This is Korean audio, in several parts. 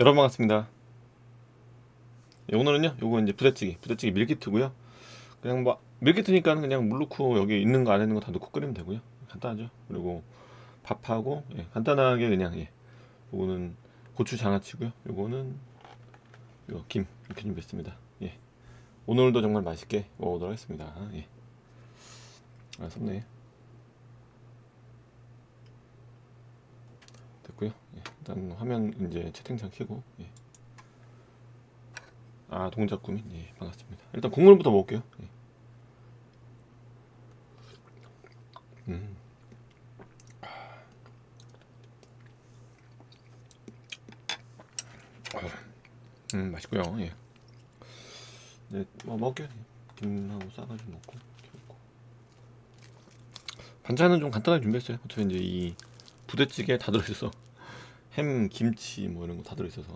여러분 반갑습니다. 예, 오늘은요, 요거 이제 부대찌개, 부대찌개 밀키트고요. 그냥 뭐 밀키트니까 그냥 물 넣고 여기 있는 거 안에 있는 거 다 넣고 끓이면 되고요. 간단하죠. 그리고 밥하고 예, 간단하게 그냥 예. 요거는 고추 장아찌고요. 요거는 요 김 이렇게 준비했습니다. 예. 오늘도 정말 맛있게 먹어보도록 하겠습니다. 예. 아, 섭네. 됐고요. 예, 일단 화면 이제 채팅창 켜고 예. 아 동작 구민 예 반갑습니다. 일단 국물부터 먹을게요. 예. 음. 음 맛있고요. 예. 네, 뭐 먹을게요. 김하고 싸가지고 먹고. 반찬은 좀 간단하게 준비했어요. 어차피 이제 이 부대찌개 다 들어있어서 햄, 김치 뭐 이런 거 다 들어있어서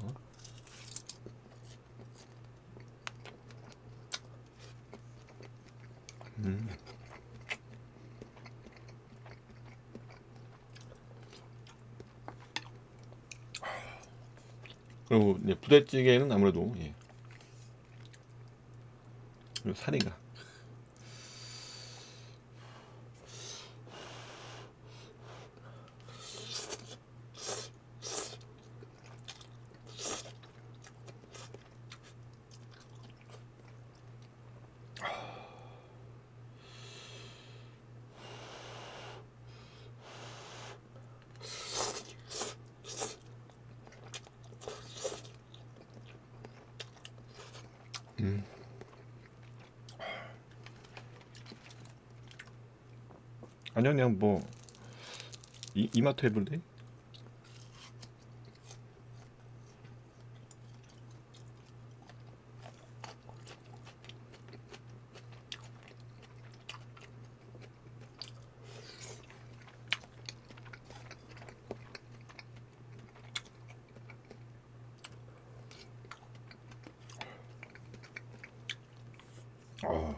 음. 그리고 이제 부대찌개는 아무래도 예. 사리가 아니요 그냥 뭐 이, 이마트 해볼래? 아.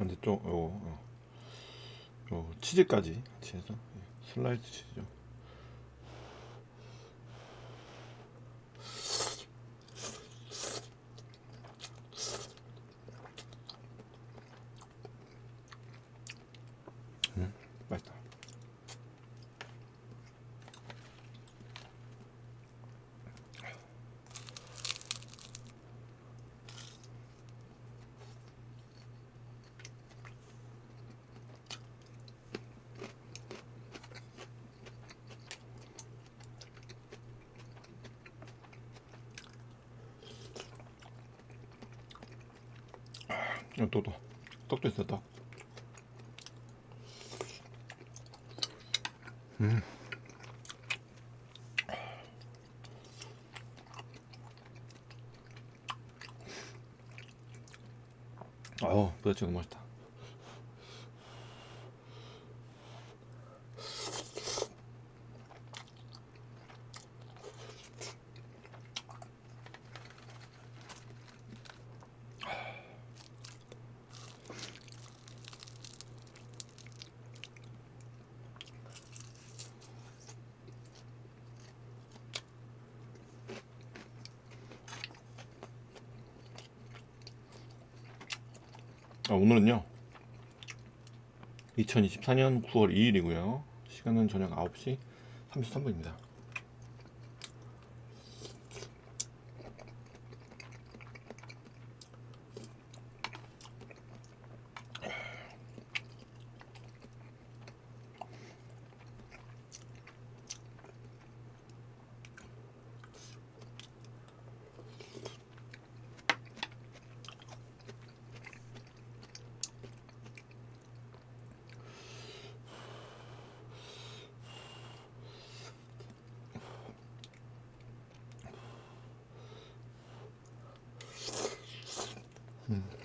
근데 또 어. 요 치즈까지 같이 해서 예, 슬라이스 치즈죠. 음, 맛있다. 어, 또, 또. 떡도 있어, 떡. 음. 어우, 부대찌개 너무 맛있다. 아, 오늘은요. 2024년 9월 2일이고요. 시간은 저녁 9시 33분입니다 Mm.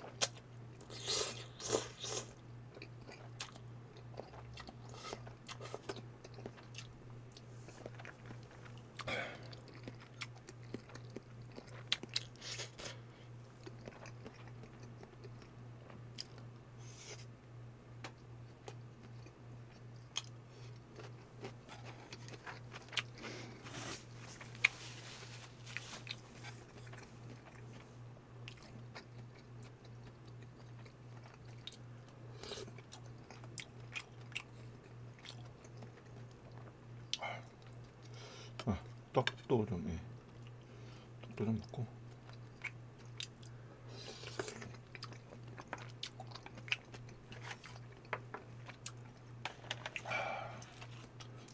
떡도 좀 예. 떡도 좀 먹고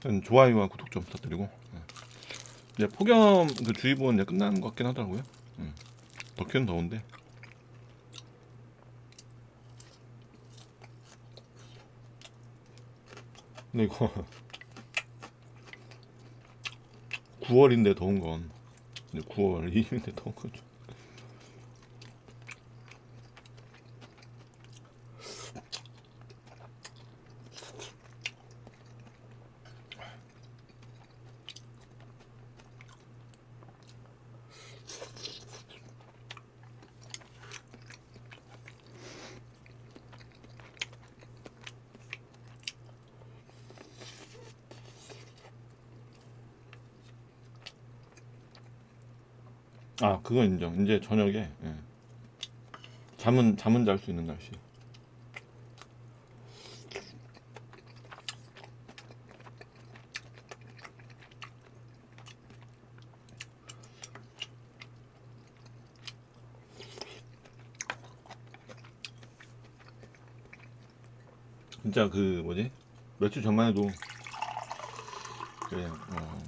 일단 좋아요와 구독 좀 부탁드리고 예. 이제 폭염 그 주의보는 이제 끝나는 것 같긴 하더라고요. 음. 덕기는 더운데 근데 이거 9월인데 더운 건 이제 9월 2일인데 더운 거죠. 아 그건 인정. 이제 저녁에 예. 잠은 잠은 잘 수 있는 날씨. 진짜 그 뭐지 며칠 전만 해도 그래 어,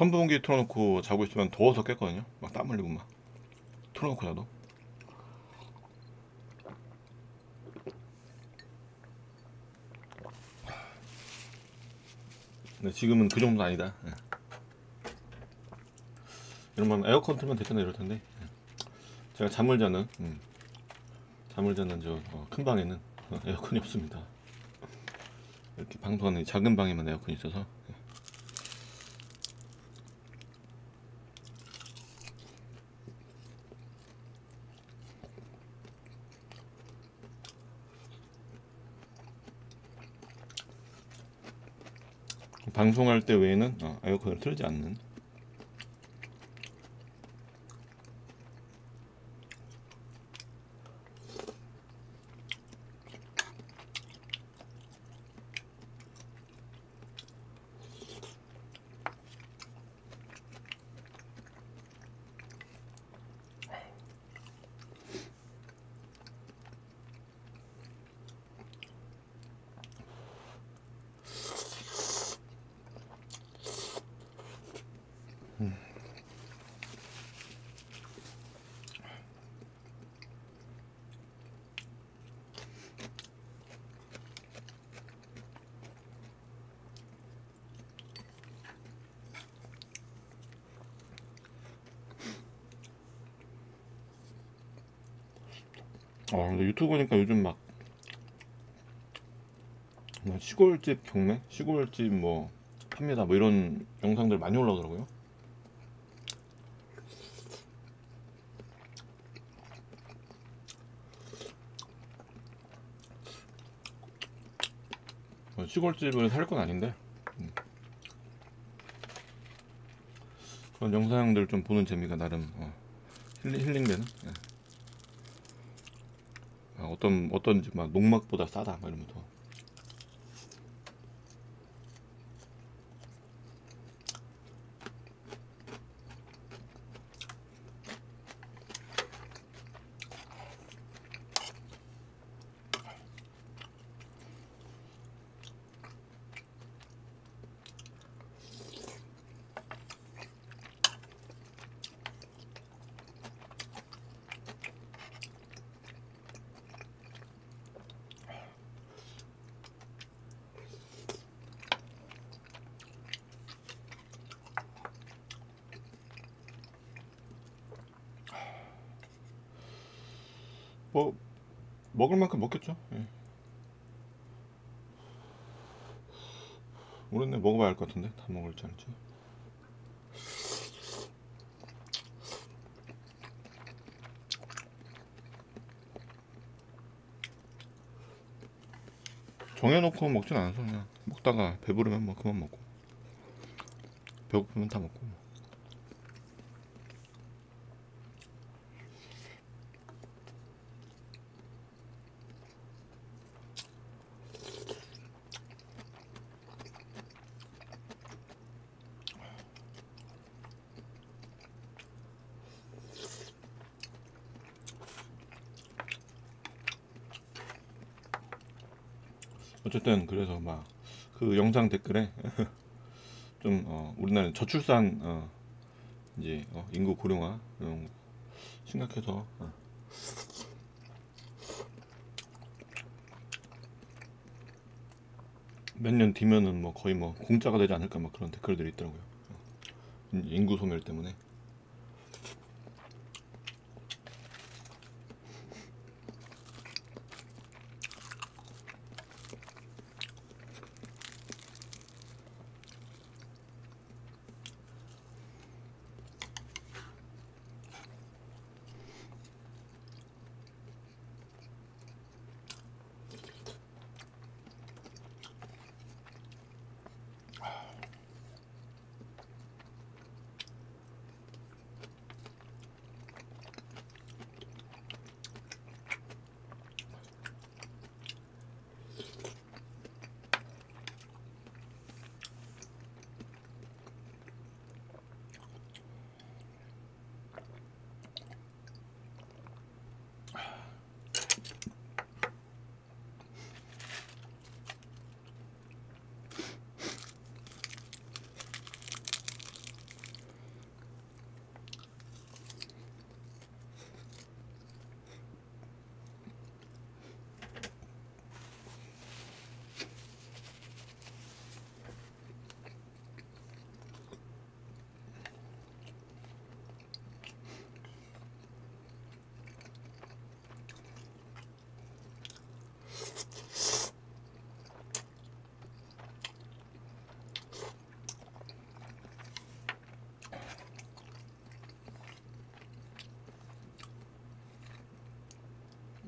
선풍기 틀어놓고 자고 있으면 더워서 깼거든요. 막 땀 흘리고 막 틀어놓고 자도. 근데 지금은 그 정도는 아니다. 예. 이러면 에어컨 틀면 됐잖아 이럴 텐데. 예. 제가 잠을 자는 음, 잠을 자는 저큰 방에는 어, 에어컨이 없습니다. 이렇게 방송하는 이 작은 방에만 에어컨이 있어서. 방송할 때 외에는 어, 에어컨을 틀지 않는 어, 근데 유튜브 보니까 요즘 막, 뭐 시골집 경매? 시골집 뭐, 팝니다. 뭐 이런 영상들 많이 올라오더라고요. 뭐 시골집을 살 건 아닌데, 음. 그런 영상들 좀 보는 재미가 나름 어, 힐링, 힐링 되는. 예. 아, 어떤 어떤 집막 농막보다 싸다 막 이러면서 뭐 먹을 만큼 먹겠죠. 예. 모르겠네 먹어봐야 할 것 같은데 다 먹을지 않을지. 정해놓고 먹진 않아서 그냥 먹다가 배부르면 뭐 그만 먹고 배고프면 다 먹고 어쨌든 그래서 막 그 영상 댓글에 좀 어, 우리나라는 저출산 어, 이제 어, 인구 고령화 이런 거 심각해서 어. 몇년 뒤면은 뭐 거의 뭐 공짜가 되지 않을까 막 그런 댓글들이 있더라고요. 어. 인- 인구 소멸 때문에.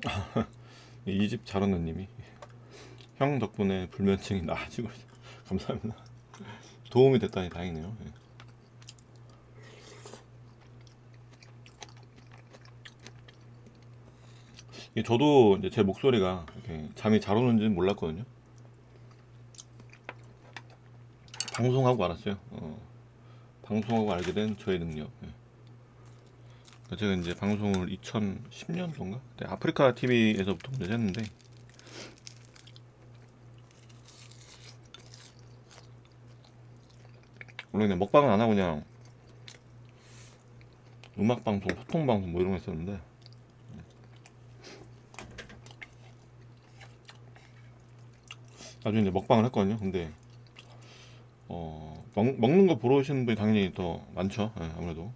이 집 잘하는님이 형 덕분에 불면증이 나아지고. 감사합니다. 도움이 됐다니 다행이네요. 예. 이게 저도 이제 제 목소리가 이렇게 잠이 잘 오는지는 몰랐거든요. 방송하고 알았어요. 어, 방송하고 알게 된 저의 능력. 예. 그러니까 제가 이제 방송을 2010년도인가? 그때 아프리카 TV에서부터 먼저 했는데 원래 그냥 먹방은 안 하고 그냥 음악 방송, 소통 방송 뭐 이런 거 했었는데 나중에 이제 먹방을 했거든요. 근데 어 먹, 먹는 거 보러 오시는 분이 당연히 더 많죠. 예, 아무래도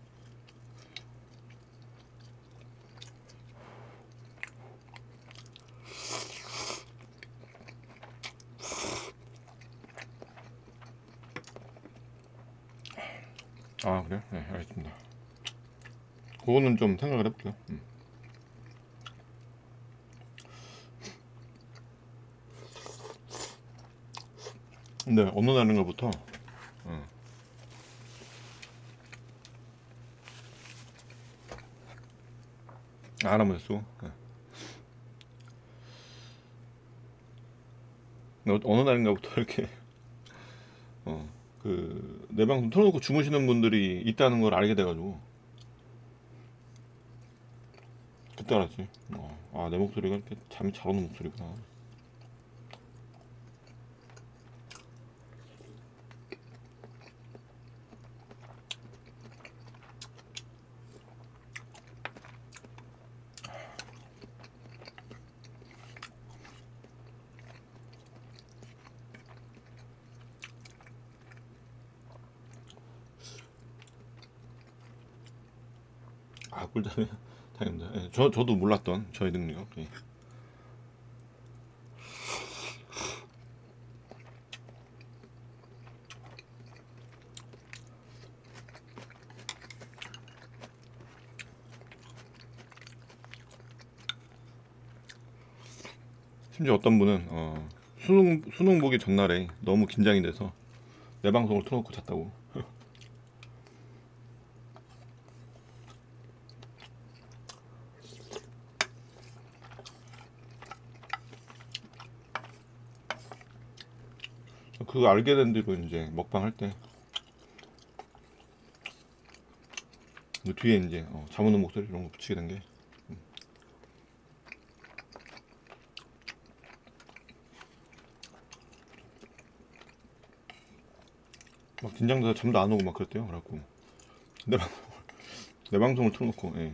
아 그래요? 네 알겠습니다. 그거는 좀 생각을 해볼게요. 음. 근데 어느 날인가부터 어, 알아보했어 어. 어느 날인가부터 이렇게 어, 그 내 방송 틀어놓고 주무시는 분들이 있다는 걸 알게 돼가지고 그때 알았지. 어, 아, 내 목소리가 이렇게 잠이 잘 오는 목소리구나. 아, 꿀잠이 다행입니다. 예, 저 저도 몰랐던 저의 능력. 예. 심지어 어떤 분은 어, 수능 수능 보기 전날에 너무 긴장이 돼서 내 방송을 틀어놓고 잤다고. 그거 알게 된 뒤로 이제 먹방 할때. 그 뒤에 이제 어, 잠오는 목소리 이런 거 붙이게 된 게막 음. 긴장돼서 잠도 안 오고 막 그랬대요 그래갖고. 내, 방, 내 방송을 틀어놓고 예.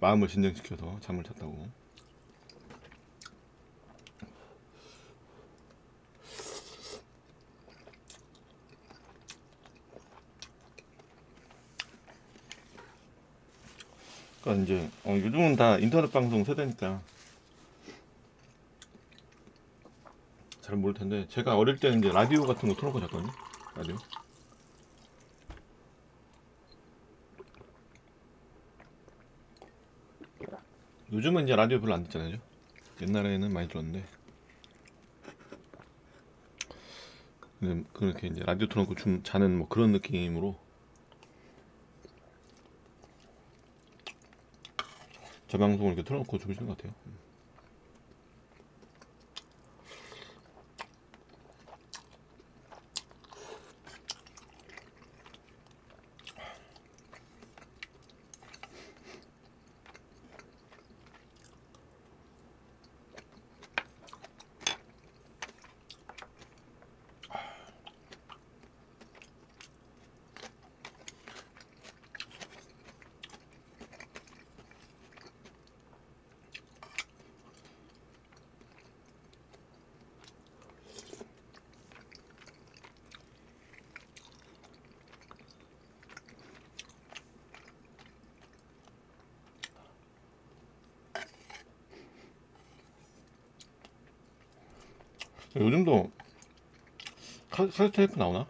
마음을 진정시켜서 잠을 잤다고. 그러니까 이제 어, 요즘은 다 인터넷 방송 세대니까 잘 모를 텐데 제가 어릴 때는 이제 라디오 같은 거 틀어놓고 잤거든요. 라디오. 요즘은 이제 라디오 별로 안 듣잖아요. 옛날에는 많이 들었는데. 근데 그렇게 이제 라디오 틀어놓고 좀 자는 뭐 그런 느낌으로 저 방송을 이렇게 틀어놓고 주무시는 것 같아요. 요즘도 카, 카세트 테이프 나오나?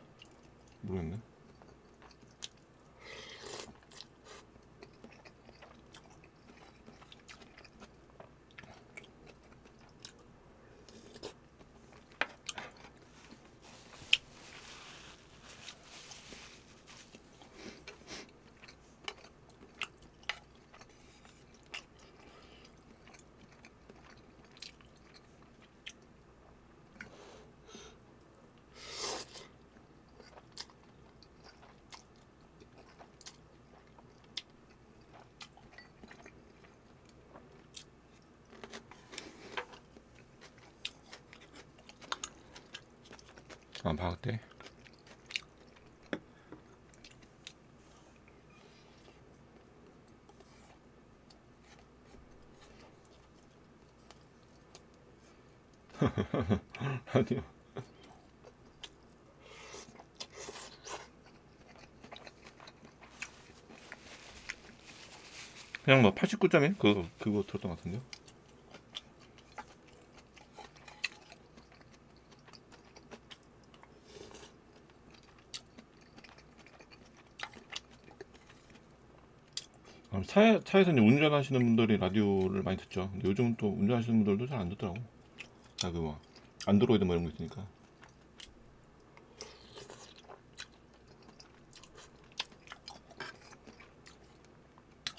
모르겠네. 아, 방학 때. 아니요. 그냥 뭐 89.1 그거 그거 들었던 것 같은데요. 차에, 차에서 이제 운전하시는 분들이 라디오를 많이 듣죠. 근데 요즘 또 운전하시는 분들도 잘 안 듣더라고. 아, 그 뭐, 안드로이드 뭐 이런 거 있으니까.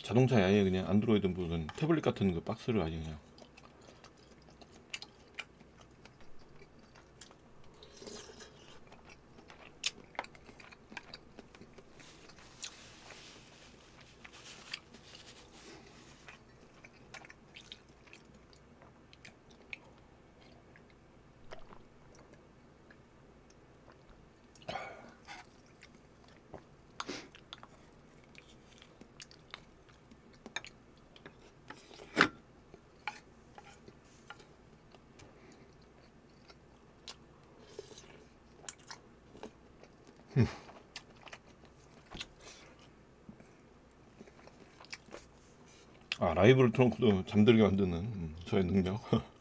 자동차에 아예 그냥 안드로이드 무슨 태블릿 같은 그 박스를 아예 그냥. 아, 라이브를 틀어놓고도 잠들게 만드는 음, 저의 능력.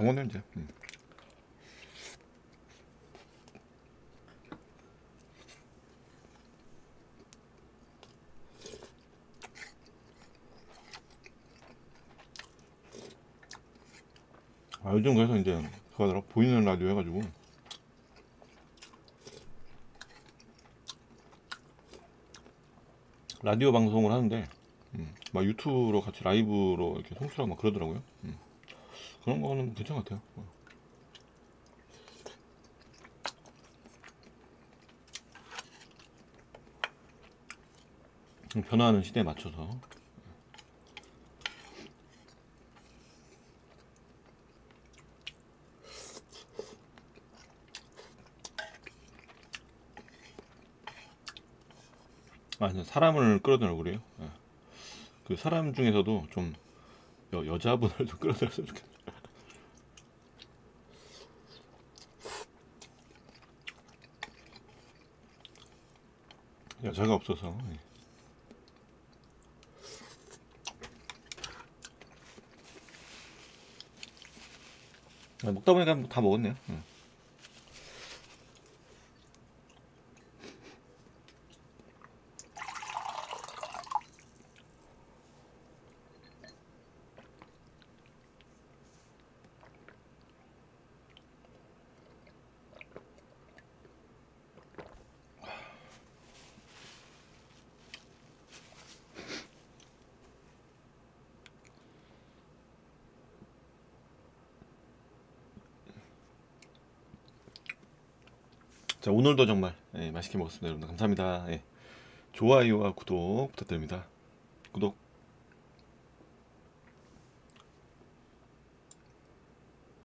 당원은 이제. 음. 아, 요즘 그래서 이제 그거더라 보이는 라디오 해가지고 라디오 방송을 하는데 음, 막 유튜브로 같이 라이브로 이렇게 송출하고 막 그러더라고요. 음. 그런 거는 같아요. 어. 음, 변화하는 시대에 맞춰서 아, 사람을 끌어든 얼굴이에요. 예. 그 사람 중에서도 좀 여, 여자분을 좀 끌어들였으면 좋겠어요. 여자가 없어서. 예. 아, 먹다 보니까 다 먹었네요. 예. 자 오늘도 정말 예, 맛있게 먹었습니다 여러분 감사합니다. 예. 좋아요와 구독 부탁드립니다. 구독